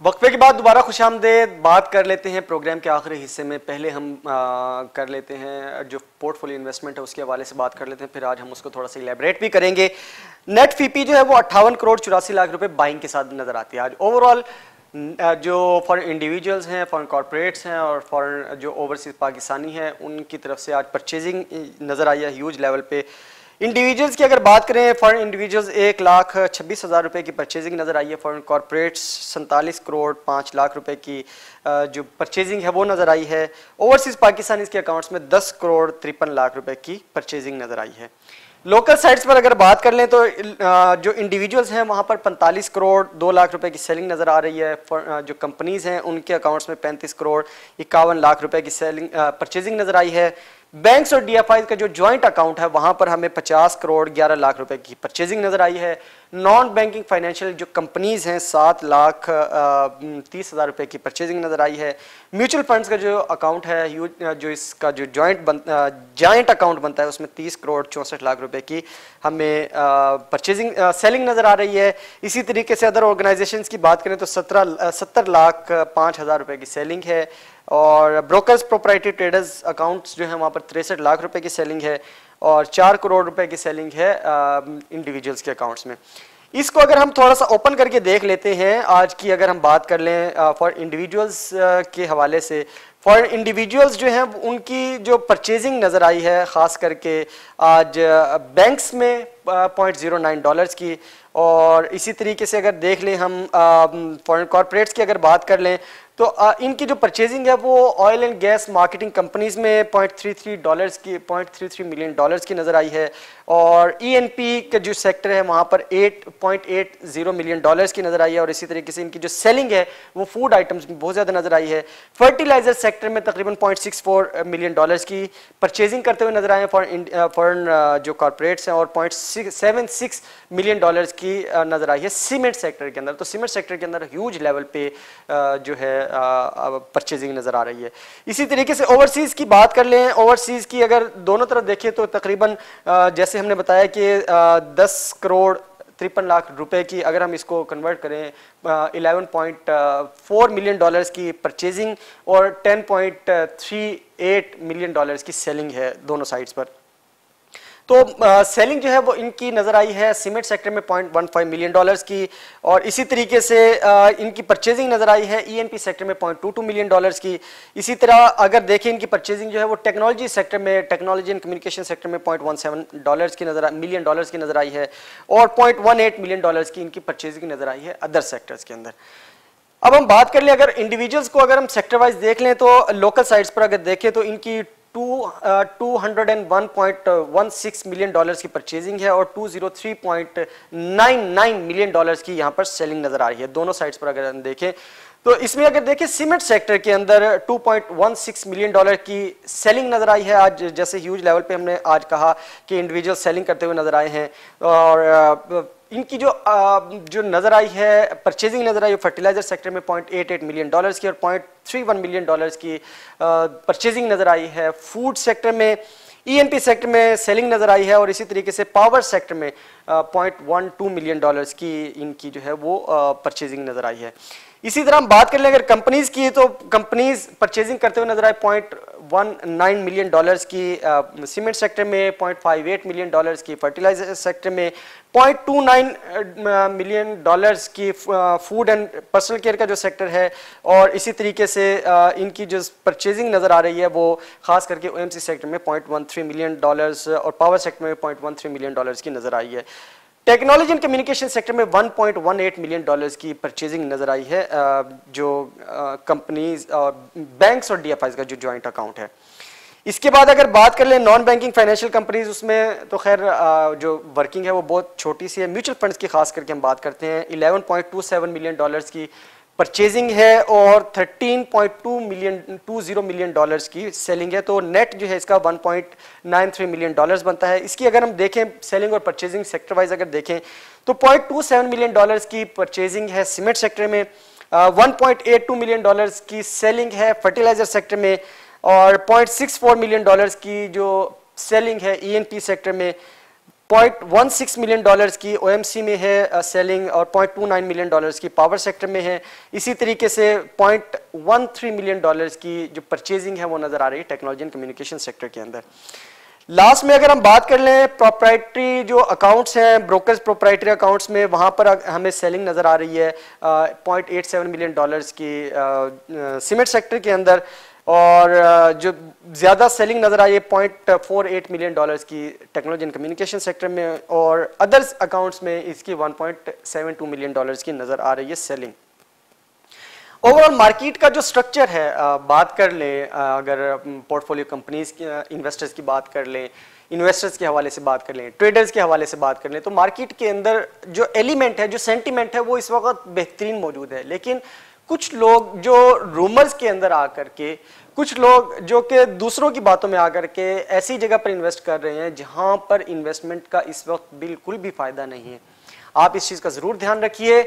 वक्फे के बाद दोबारा खुश आमदेद बात कर लेते हैं प्रोग्राम के आखिरी हिस्से में। पहले हम आ, कर लेते हैं जो पोर्टफोलियो इन्वेस्टमेंट है उसके हवाले से बात कर लेते हैं। फिर आज हम उसको थोड़ा सा इलेबरेट भी करेंगे। नेट फीपी जो है वो अट्ठावन करोड़ चौरासी लाख रुपए बाइंग के साथ नज़र आती है। आज ओवरऑल जो फॉरन इंडिविजुअल्स हैं फॉरन कॉरपोरेट्स हैं और फॉरन जो ओवरसीज पाकिस्तानी हैं उनकी तरफ़ से आज परचेजिंग नज़र आई है ह्यूज लेवल पे। इंडिविजुअल्स की अगर बात करें फॉरन इंडिविजुअल्स एक लाख छब्बीस हज़ार रुपये की परचेजिंग नज़र आई है। फॉरन कॉरपोरेट्स सैंतालीस करोड़ पाँच लाख रुपए की जो परचेजिंग है वो नज़र आई है। ओवरसीज़ पाकिस्तानी इसके अकाउंट्स में दस करोड़ तिरपन लाख रुपए की परचेजिंग नज़र आई है। लोकल साइट्स पर अगर बात कर लें तो जो इंडिविजुअल्स हैं वहाँ पर 45 करोड़ दो लाख रुपए की सेलिंग नज़र आ रही है। जो कंपनीज़ हैं उनके अकाउंट्स में 35 करोड़ इक्यावन लाख रुपए की सेलिंग परचेजिंग नज़र आई है। बैंक्स और डीएफआई का जो जॉइंट अकाउंट है, वहाँ पर हमें 50 करोड़ 11 लाख रुपए की परचेजिंग नज़र आई है। नॉन बैंकिंग फाइनेंशियल जो कंपनीज़ हैं, सात लाख तीस हज़ार रुपये की परचेजिंग नज़र आई है। म्यूचुअल फंड्स का जो अकाउंट है जो इसका जो जॉइंट बन जॉइंट अकाउंट बनता है, उसमें तीस करोड़ चौंसठ लाख रुपए की हमें परचेजिंग सेलिंग नज़र आ रही है। इसी तरीके से अदर ऑर्गेनाइजेशंस की बात करें तो सत्रह सत्तर लाख पाँच हज़ार रुपये की सेलिंग है। और ब्रोकर्स प्रोपराइटरी ट्रेडर्स अकाउंट्स जो है वहाँ पर तिरसठ लाख रुपए की सेलिंग है और चार करोड़ रुपए की सेलिंग है इंडिविजुअल्स के अकाउंट्स में। इसको अगर हम थोड़ा सा ओपन करके देख लेते हैं, आज की अगर हम बात कर लें फॉर इंडिविजुअल्स के हवाले से फॉर इंडिविजुअल्स जो हैं, उनकी जो परचेजिंग नज़र आई है, ख़ास करके आज बैंक्स में पॉइंट ज़ीरो नाइन डॉलर्स की। और इसी तरीके से अगर देख लें हम फॉरेन कॉरपोरेट्स की अगर बात कर लें तो आ, इनकी जो परचेजिंग है वो oil and gas marketing companies में पॉइंट थ्री थ्री डॉलर्स की point three three million dollars की नज़र आई है और ईएनपी e का जो सेक्टर है वहाँ पर eight point eight zero million dollars की नज़र आई है और इसी तरीके से इनकी जो सेलिंग है वो फ़ूड आइटम्स में बहुत ज़्यादा नज़र आई है। फर्टिलाइज़र सेक्टर में तकरीबन point six four million dollars की परचेजिंग करते हुए नज़र आए फॉरन फॉरन जो कॉरपोरेट्स हैं और point seven six million dollars की नज़र आई है सीमेंट सेक्टर के अंदर। तो सीमेंट सेक्टर के अंदर ह्यूज लेवल पे जो है परचेजिंग नज़र आ रही है। इसी तरीके से ओवरसीज़ की बात कर लें ओवरसीज़ की अगर दोनों तरफ़ देखें तो तकरीबन जैसे हमने बताया कि दस करोड़ तिरपन लाख रुपए की अगर हम इसको कन्वर्ट करें eleven point four million dollars की परचेजिंग और ten point three eight million dollars की सेलिंग है दोनों साइड्स पर। तो सेलिंग जो है वो इनकी नज़र आई है सीमेंट सेक्टर में point one five million dollars की और इसी तरीके से इनकी परचेजिंग नज़र आई है ईएनपी e सेक्टर में point two two million dollars की। इसी तरह अगर देखें इनकी परचेजिंग जो है वो टेक्नोलॉजी सेक्टर में टेक्नोलॉजी एंड कम्युनिकेशन सेक्टर में पॉइंट वन सेवन डॉलर्स की नज़र मिलियन डॉलर्स की नज़र आई है और point one eight million dollars की इनकी परचेजिंग नज़र आई है अदर सेक्टर्स के अंदर। अब हम बात कर लें, अगर इंडिविजुअल्स को अगर हम सेक्टर वाइज देख लें तो लोकल साइट्स पर अगर देखें तो इनकी two hundred and one point one six million dollars की परचेजिंग है और two zero three point nine nine million dollars की यहाँ पर सेलिंग नज़र आ रही है। दोनों साइड्स पर अगर हम देखें तो इसमें अगर देखें सीमेंट सेक्टर के अंदर 2.16 मिलियन डॉलर की सेलिंग नज़र आई है। आज जैसे ह्यूज लेवल पे हमने आज कहा कि इंडिविजुअल सेलिंग करते हुए नज़र आए हैं और इनकी जो आ, जो नज़र आई है परचेजिंग नज़र आई है फर्टिलाइज़र सेक्टर में point eight eight million dollars की और point three one million dollars की परचेजिंग नज़र आई है। फ़ूड सेक्टर में ईएनपी e सेक्टर में सेलिंग नज़र आई है और इसी तरीके से पावर सेक्टर में point one two million dollars की इनकी जो है वो परचेजिंग नज़र आई है। इसी तरह हम बात कर लें अगर कंपनीज़ की तो कंपनीज़ परचेजिंग करते हुए नज़र आए point one nine million dollars की सीमेंट सेक्टर में point five eight million dollars की फर्टिलाइज़र सेक्टर में point two nine million dollars की फ़ूड एंड पर्सनल केयर का जो सेक्टर है और इसी तरीके से uh, इनकी जो परचेजिंग नज़र आ रही है वो खास करके ओएमसी सेक्टर में point one three million dollars और पावर सेक्टर में point one three million dollars की नज़र आई है। टेक्नोलॉजी एंड कम्युनिकेशन सेक्टर में 1.18 मिलियन डॉलर्स की परचेजिंग नज़र आई है जो कंपनीज़ और बैंक्स और डीएफआईज का जो जॉइंट अकाउंट है। इसके बाद अगर बात कर लें नॉन बैंकिंग फाइनेंशियल कंपनीज़, उसमें तो खैर जो वर्किंग है वो बहुत छोटी सी है। म्यूचुअल फंड्स की खास करके हम बात करते हैं 11.27 मिलियन डॉलर्स की परचेजिंग है और 13.2 मिलियन 20 मिलियन डॉलर्स की सेलिंग है तो नेट जो है इसका 1.93 मिलियन डॉलर्स बनता है। इसकी अगर हम देखें सेलिंग और परचेजिंग सेक्टर वाइज अगर देखें तो 0.27 मिलियन डॉलर्स की परचेजिंग है सीमेंट सेक्टर में वन मिलियन डॉलर्स की सेलिंग है फर्टिलाइज़र सेक्टर में, और 0.64 मिलियन डॉलर्स की जो सेलिंग है ईएनपी सेक्टर में 0.16 मिलियन डॉलर्स की ओएमसी में है सेलिंग और 0.29 मिलियन डॉलर्स की पावर सेक्टर में है। इसी तरीके से 0.13 मिलियन डॉलर्स की जो परचेजिंग है, वो नज़र आ रही है टेक्नोलॉजी एंड कम्युनिकेशन सेक्टर के अंदर। लास्ट में अगर हम बात कर लें प्रोप्राइटरी जो अकाउंट्स हैं ब्रोकर्स प्रोप्राइटरी अकाउंट्स में, वहाँ पर हमें सेलिंग नज़र आ रही है point eight seven million dollars की सीमेंट सेक्टर के अंदर। और जो ज़्यादा सेलिंग नज़र आई है point four eight million dollars की टेक्नोलॉजी एंड कम्युनिकेशन सेक्टर में और अदर्स अकाउंट्स में इसकी one point seven two million dollars की नज़र आ रही है सेलिंग ओवरऑल मार्केट का जो स्ट्रक्चर है बात कर लें अगर पोर्टफोलियो कंपनीज़ इन्वेस्टर्स की बात कर लें इन्वेस्टर्स के हवाले से बात कर लें ट्रेडर्स के हवाले से बात कर लें तो मार्केट के अंदर जो एलिमेंट है, जो सेंटिमेंट है, वो इस वक्त बेहतरीन मौजूद है। लेकिन कुछ लोग जो रूमर्स के अंदर आकर के कुछ लोग जो कि दूसरों की बातों में आकर के ऐसी जगह पर इन्वेस्ट कर रहे हैं जहाँ पर इन्वेस्टमेंट का इस वक्त बिल्कुल भी फ़ायदा नहीं है। आप इस चीज़ का ज़रूर ध्यान रखिए।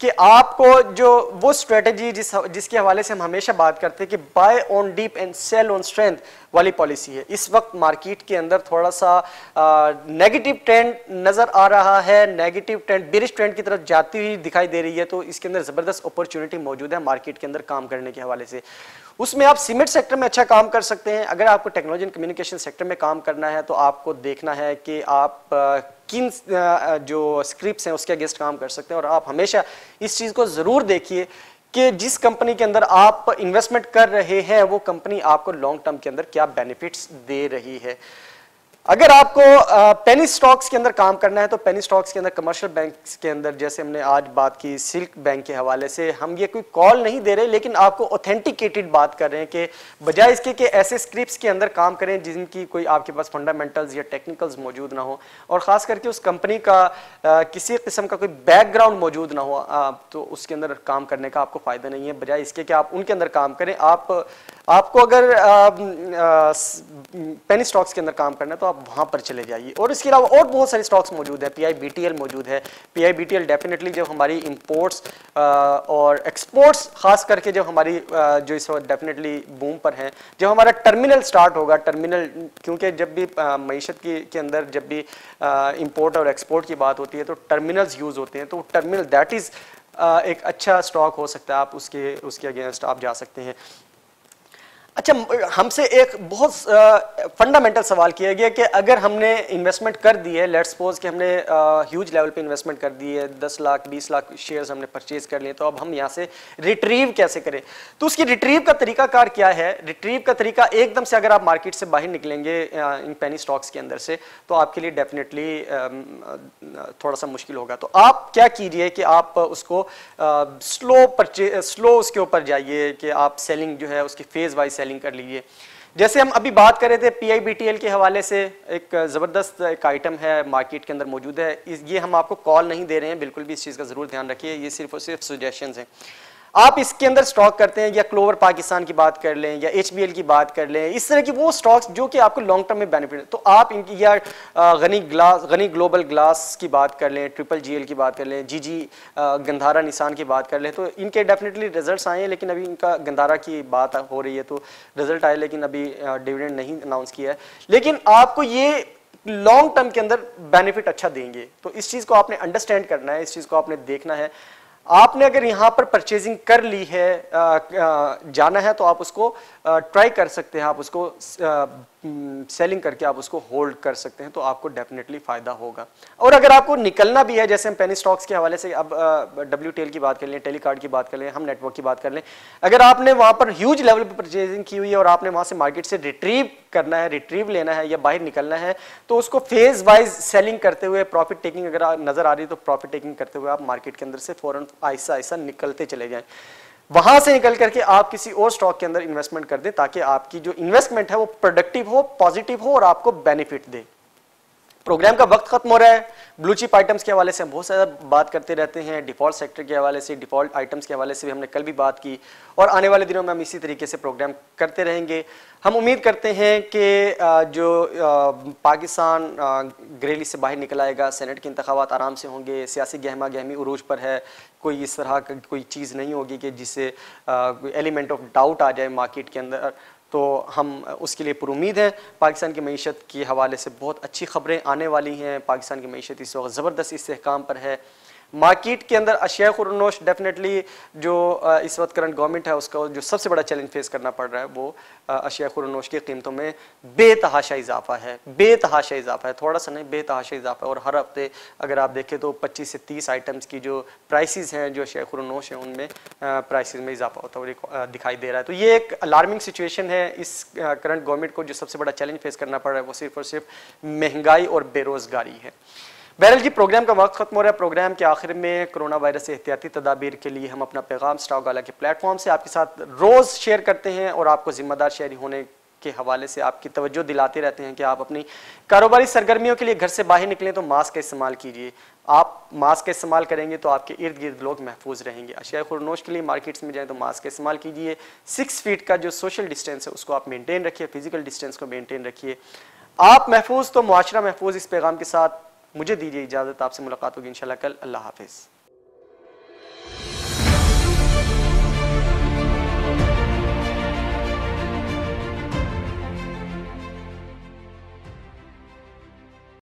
कि आपको जो वो स्ट्रेटजी जिस, जिसके हवाले से हम हमेशा बात करते हैं कि buy on dip and sell on strength वाली पॉलिसी है। इस वक्त मार्केट के अंदर थोड़ा सा नेगेटिव ट्रेंड नज़र आ रहा है। नेगेटिव ट्रेंड बिरिश ट्रेंड की तरफ़ जाती हुई दिखाई दे रही है तो इसके अंदर ज़बरदस्त अपॉर्चुनिटी मौजूद है मार्केट के अंदर काम करने के हवाले से। उसमें आप सीमेंट सेक्टर में अच्छा काम कर सकते हैं। अगर आपको टेक्नोलॉजी एंड कम्युनिकेशन सेक्टर में काम करना है तो आपको देखना है कि आप किन जो स्क्रिप्ट हैं, उसके अगेंस्ट काम कर सकते हैं। और आप हमेशा इस चीज़ को ज़रूर देखिए कि जिस कंपनी के अंदर आप इन्वेस्टमेंट कर रहे हैं, वो कंपनी आपको लॉन्ग टर्म के अंदर क्या बेनिफिट्स दे रही है। अगर आपको पेनी स्टॉक्स के अंदर काम करना है तो पेनी स्टॉक्स के अंदर कमर्शियल बैंक के अंदर जैसे हमने आज बात की सिल्क बैंक के हवाले से हम ये कोई कॉल नहीं दे रहे लेकिन आपको ऑथेंटिकेटेड बात कर रहे हैं कि बजाय इसके कि ऐसे स्क्रिप्ट के अंदर काम करें जिनकी कोई आपके पास फंडामेंटल्स या टेक्निकल्स मौजूद ना हो और ख़ास करके उस कंपनी का आ, किसी किस्म का कोई बैकग्राउंड मौजूद ना हो आ, तो उसके अंदर काम करने का आपको फ़ायदा नहीं है बजाय इसके कि आप उनके अंदर काम करें। आप आपको अगर पेनी स्टॉक्स के अंदर काम करना है तो आप वहाँ पर चले जाइए। और इसके अलावा और बहुत सारे स्टॉक्स मौजूद है। पीआई बीटीएल मौजूद है। बीटीएल डेफिनेटली जब हमारी इम्पोर्ट्स और एक्सपोर्ट्स खास करके जब हमारी जो इस वक्त डेफिनेटली बूम पर हैं। जब हमारा टर्मिनल स्टार्ट होगा टर्मिनल क्योंकि जब भी मीशत की, के अंदर जब भी इम्पोर्ट और एक्सपोर्ट की बात होती है तो टर्मिनल्स यूज़ होते हैं। तो टर्मिनल दैट इज़ एक अच्छा स्टॉक हो सकता है। आप उसके उसके अगेंस्ट आप जा सकते हैं। अच्छा हमसे एक बहुत फंडामेंटल सवाल किया गया कि अगर हमने इन्वेस्टमेंट कर दी है लेट्स सपोज़ कि हमने ह्यूज लेवल पे इन्वेस्टमेंट कर दी है 10 लाख 20 लाख शेयर्स हमने परचेज कर लिए तो अब हम यहाँ से रिट्रीव कैसे करें? तो उसकी रिट्रीव का तरीकाकार क्या है? रिट्रीव का तरीका एकदम से अगर आप मार्केट से बाहर निकलेंगे इन पेनी स्टॉक्स के अंदर से तो आपके लिए डेफिनेटली थोड़ा सा मुश्किल होगा। तो आप क्या कीजिए कि आप उसको स्लो परचे स्लो उसके ऊपर जाइए कि आप सेलिंग जो है उसकी फ़ेज़ वाइज कर लीजिए। जैसे हम अभी बात कर रहे थे पी आई के हवाले से, एक ज़बरदस्त एक आइटम है मार्केट के अंदर मौजूद है। ये हम आपको कॉल नहीं दे रहे हैं, बिल्कुल भी इस चीज़ का ज़रूर ध्यान रखिए, ये सिर्फ़ और सिर्फ़ सजेशन हैं। आप इसके अंदर स्टॉक करते हैं या क्लोवर पाकिस्तान की बात कर लें या HBL की बात कर लें, इस तरह की वो स्टॉक्स जो कि आपको लॉन्ग टर्म में बेनिफिट तो आप इनकी या गनी ग्लास गनी ग्लोबल ग्लास की बात कर लें ट्रिपल जीएल की बात कर लें जी जी गंधारा निशान की बात कर लें तो इनके डेफिनेटली रिज़ल्ट आए हैं, लेकिन अभी इनका गंधारा की बात हो रही है तो रिज़ल्ट आए, लेकिन अभी डिविडेंड नहीं अनाउंस किया है। लेकिन आपको ये लॉन्ग टर्म के अंदर बेनिफिट अच्छा देंगे। तो इस चीज़ को आपने अंडरस्टैंड करना है, इस चीज़ को आपने देखना है। आपने अगर यहाँ पर परचेजिंग कर ली है आ, आ, जाना है तो आप उसको ट्राई कर सकते हैं आप उसको सेलिंग करके आप उसको होल्ड कर सकते हैं तो आपको डेफिनेटली फ़ायदा होगा। और अगर आपको निकलना भी है, जैसे हम पेनी स्टॉक्स के हवाले से अब डब्ल्यू की बात कर लें टेलीकार्ड की बात कर लें, हम नेटवर्क की बात कर लें, अगर आपने वहाँ पर ह्यूज लेवल पर परचेजिंग की हुई है और आपने वहाँ से मार्केट से रिट्रीव करना है रिट्रीव लेना है या बाहर निकलना है तो उसको फ़ेज़ वाइज सेलिंग करते हुए प्रॉफिट टेकिंग अगर नज़र आ रही है तो प्रॉफिट टेकिंग करते हुए आप मार्केट के अंदर से फ़ौरन ऐसा ऐसा निकलते चले जाएँ। वहाँ से निकल करके आप किसी और स्टॉक के अंदर इन्वेस्टमेंट कर दें ताकि आपकी जो इन्वेस्टमेंट है वो प्रोडक्टिव हो पॉजिटिव हो और आपको बेनिफिट दे। प्रोग्राम का वक्त खत्म हो रहा है। ब्लू चिप आइटम्स के हवाले से हम बहुत ज़्यादा बात करते रहते हैं। डिफ़ॉल्ट सेक्टर के हवाले से डिफ़ॉल्ट आइटम्स के हवाले से भी हमने कल भी बात की। और आने वाले दिनों में हम इसी तरीके से प्रोग्राम करते रहेंगे। हम उम्मीद करते हैं कि जो पाकिस्तान ग्रेली से बाहर निकल आएगा। सेनेट के इंतबात आराम से होंगे। सियासी गहमा गहमी उरूज पर है। कोई इस तरह का कोई चीज़ नहीं होगी कि जिससे एलिमेंट ऑफ़ डाउट आ जाए मार्केट के अंदर। तो हम उसके लिए पुरुद हैं। पाकिस्तान की मीशत के हवाले से बहुत अच्छी खबरें आने वाली हैं। पाकिस्तान की मीशत इस वक्त ज़बरदस्त इसकाम पर है। मार्केट के अंदर अशिया खुरनोश डेफिनेटली जो इस वक्त करंट गवर्नमेंट है, उसका जो सबसे बड़ा चैलेंज फेस करना पड़ रहा है, वो अशिया खुरनोश की कीमतों में बेतहाशा इजाफा है, बेतहाशा इजाफा है, थोड़ा सा नहीं, बेतहाशा इजाफा और हर हफ़्ते अगर आप देखें तो 25 से 30 आइटम्स की जो प्राइसेस हैं, जो अशिया खुरनोश हैं, उनमें प्राइसेस में इजाफा होता हुआ दिखाई दे रहा है। तो ये एक अलार्मिंग सिचुएशन है इस करंट गवर्नमेंट को जो सबसे बड़ा चैलेंज फेस करना पड़ रहा है, वो सिर्फ़ और सिर्फ़ महँगाई और बेरोज़गारी है। बहरल जी प्रोग्राम का वक्त खत्म हो रहा है। प्रोग्राम के आखिर में कोरोना वायरस से एहतियाती तदाबीर के लिए हम अपना पैगाम स्टाव गाला के प्लेटफॉर्म से आपके साथ रोज़ शेयर करते हैं और आपको ज़िम्मेदार शहरी होने के हवाले से आपकी तवज्जो दिलाते रहते हैं कि आप अपनी कारोबारी सरगर्मियों के लिए घर से बाहर निकलें तो मास्क का इस्तेमाल कीजिए। आप मास्क का इस्तेमाल करेंगे तो आपके इर्द गिर्द लोग महफूज रहेंगे। अशिया खुरनोश के लिए मार्केट्स में जाएँ तो मास्क का इस्तेमाल कीजिए। सिक्स फीट का जो सोशल डिस्टेंस है, उसको आप मेनटेन रखिए। फ़िज़िकल डिस्टेंस को मेनटेन रखिए। आप महफूज तो मुआरा महफूज इस पैगाम के साथ मुझे दीजिए इजाज़त आपसे मुलाकात होगी इंशाल्लाह कल। अल्लाह हाफिज़।